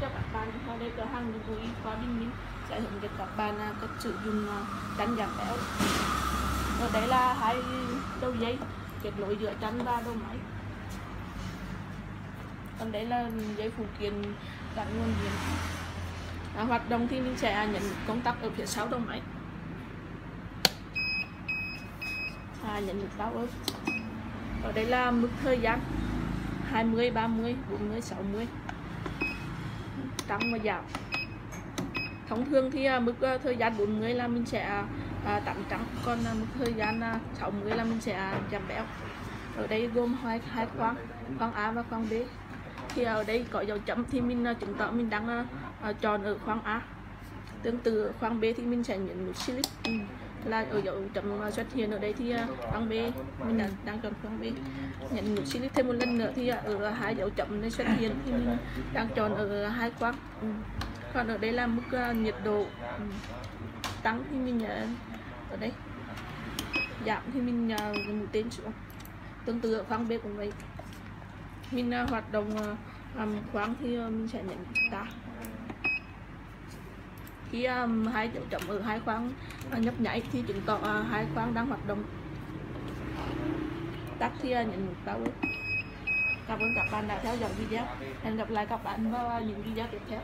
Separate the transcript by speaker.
Speaker 1: cho các bạn. Ở đây cửa hàng của y khoa Bình Minh sẽ hướng dẫn các bạn à, cách sử dụng à, chăn giảm béo. Ở đây là hai đầu dây kết nối giữa chăn và đầu máy. Còn đây là dây phụ kiện gắn nguồn điện. À, hoạt động thì mình sẽ nhận công tắc ở phía sau đầu máy. À, nhận được bao ớt ở đây là mức thời gian 20 30 40 60 tăng và giảm. Thông thường thì mức thời gian à, 40 là mình sẽ tặng trắng, còn mức thời gian 60 là mình sẽ giảm béo. Ở đây gồm hai hai khoang khoang A và khoang B. Thì ở đây có dấu chấm thì mình à, chứng tỏ mình đang à, chọn ở khoang A. Tương tự, khoang B thì mình sẽ nhấn nút select là ở dấu chấm xuất hiện ở đây thì à, khoang B mình đang, đang chọn khoang B nhận nút select thêm một lần nữa thì à, ở hai dấu chấm này xuất hiện thì mình đang chọn ở hai khoang ừ. còn ở đây là mức à, nhiệt độ ừ, tăng thì mình ở đây giảm thì mình mũi tên xuống. Tương tự ở khoang B cũng vậy. Mình hoạt động khoang thì mình sẽ nhận ta khi um, hai dấu chấm ở hai khoang uh, nhấp nháy thì chứng tỏ uh, hai khoang đang hoạt động. Tắt thì à, uh, nhận nút báo cảm ơn các bạn đã theo dõi video. Hẹn gặp lại các bạn vào những video tiếp theo.